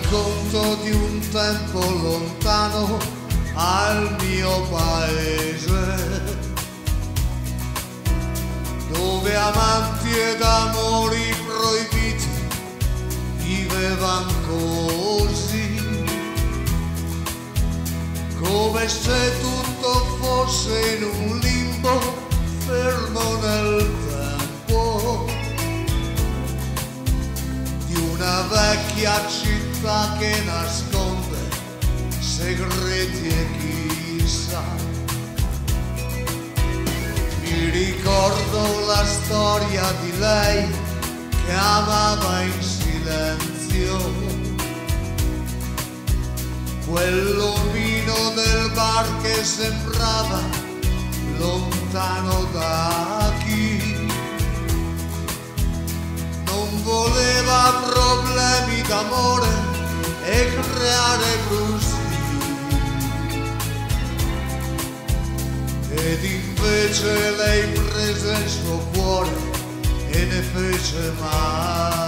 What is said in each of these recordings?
ricordo di un tempo lontano al mio paese, dove amanti ed amori proibiti vivevano così, come se tutto fosse in un limbo fermo nel tempo di una vecchia città che nasconde segreti e chissà. Mi ricordo la storia di lei che amava in silenzio quell'omino del bar che sembrava lontano da chi non voleva problemi d'amore creare bruschi ed invece lei prese il suo cuore e ne fece magia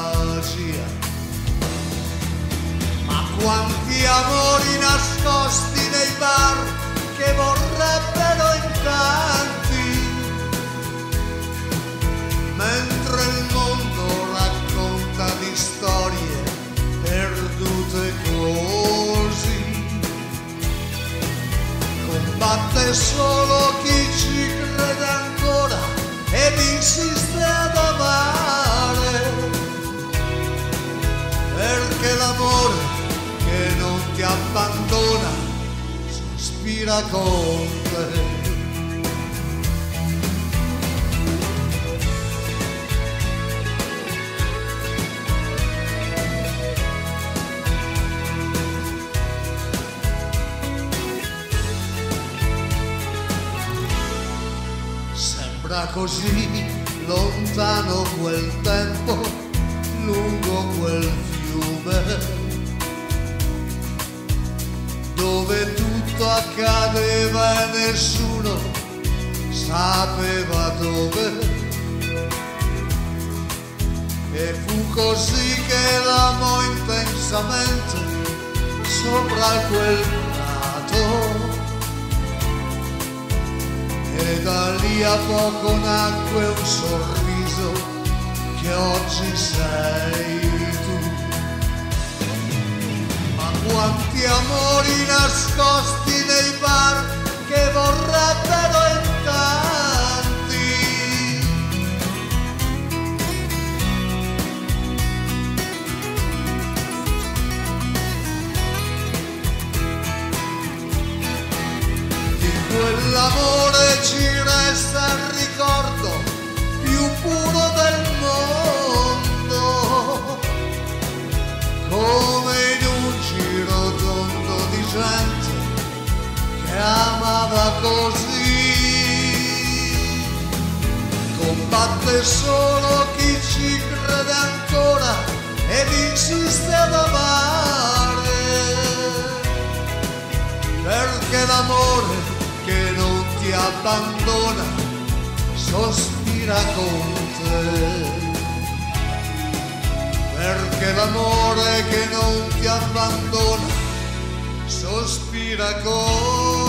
solo chi ci crede ancora ed insiste ad amare perché l'amore che non ti abbandona sospira con te. Sembra così lontano quel tempo, lungo quel fiume dove tutto accadeva e nessuno sapeva dove. E fu così che l'amò intensamente sopra quel E da lì a poco nacque un sorriso che oggi sei tu. Quanti amori nascosti nei bar che vorrebbero amava così. Combatte solo chi ci crede ancora ed insiste ad amare. Perché l'amore che non ti abbandona sospira con te perché l'amore che non ti abbandona sospira con